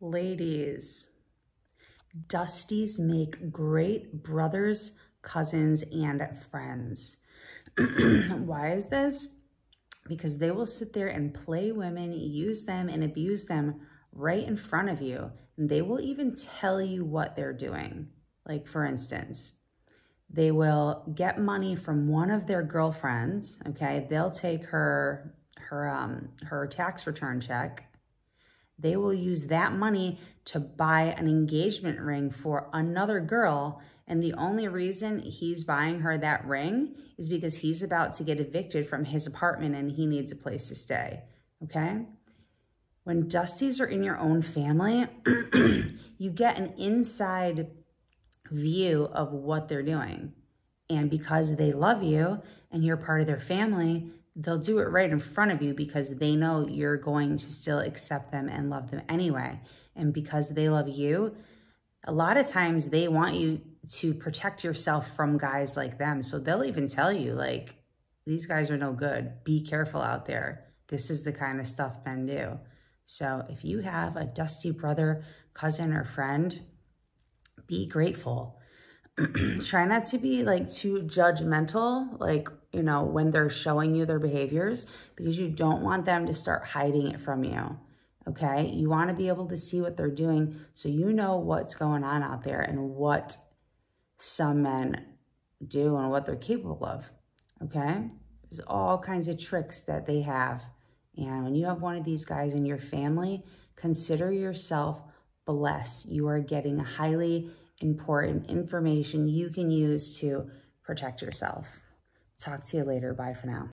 Ladies, Dusties make great brothers, cousins, and friends. Why is this? Because they will sit there and play women, use them, and abuse them right in front of you. And they will even tell you what they're doing. Like, for instance, they will get money from one of their girlfriends, okay? They'll take her her um her tax return check. They will use that money to buy an engagement ring for another girl and the only reason he's buying her that ring is because he's about to get evicted from his apartment and he needs a place to stay. Okay? When Dusties are in your own family, you get an inside view of what they're doing. And because they love you and you're part of their family, they'll do it right in front of you because they know you're going to still accept them and love them anyway. And because they love you, a lot of times they want you to protect yourself from guys like them. So they'll even tell you, like, these guys are no good. Be careful out there. This is the kind of stuff men do. So if you have a dusty brother, cousin, or friend, be grateful. Try not to be like too judgmental, like, you know, when they're showing you their behaviors, because you don't want them to start hiding it from you. Okay. You want to be able to see what they're doing so you know what's going on out there and what some men do and what they're capable of. Okay. There's all kinds of tricks that they have. And when you have one of these guys in your family, consider yourself blessed. You are getting a highly important information you can use to protect yourself. Talk to you later. Bye for now.